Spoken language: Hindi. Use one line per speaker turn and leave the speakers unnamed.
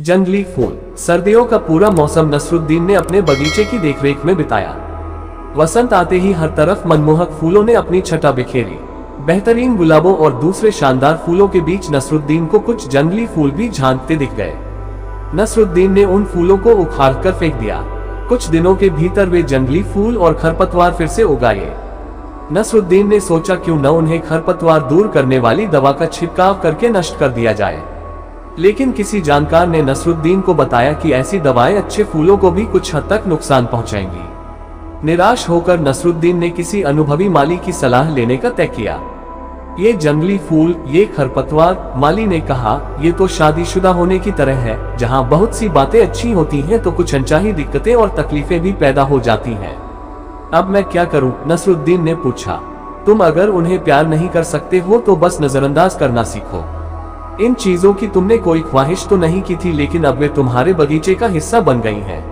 जंगली फूल सर्दियों का पूरा मौसम नसरुद्दीन ने अपने बगीचे की देखरेख में बिताया। वसंत आते ही हर तरफ़ मनमोहक फूलों ने अपनी छटा बिखेरी। बेहतरीन गुलाबों और दूसरे शानदार फूलों के बीच नसरुद्दीन को कुछ जंगली फूल भी झांकते दिख गए। नसरुद्दीन ने उन फूलों को उखाड़ कर फेंक दिया। कुछ दिनों के भीतर वे जंगली फूल और खरपतवार फिर से उगाए। नसरुद्दीन ने सोचा क्यों न उन्हें खरपतवार दूर करने वाली दवा का छिड़काव करके नष्ट कर दिया जाए। लेकिन किसी जानकार ने नसरुद्दीन को बताया कि ऐसी दवाएँ अच्छे फूलों को भी कुछ हद तक नुकसान पहुंचाएँगी। निराश होकर नसरुद्दीन ने किसी अनुभवी माली की सलाह लेने का तय किया। ये जंगली फूल, ये खरपतवार, माली ने कहा, ये तो शादीशुदा होने की तरह है, जहाँ बहुत सी बातें अच्छी होती हैं तो कुछ अनचाही दिक्कतें और तकलीफें भी पैदा हो जाती हैं। अब मैं क्या करूँ? नसरुद्दीन ने पूछा। तुम अगर उन्हें प्यार नहीं कर सकते हो तो बस नजरअंदाज करना सीखो। इन चीज़ों की तुमने कोई ख्वाहिश तो नहीं की थी, लेकिन अब वे तुम्हारे बगीचे का हिस्सा बन गई हैं।